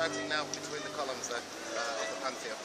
starting now between the columns uh, of the Pantheon.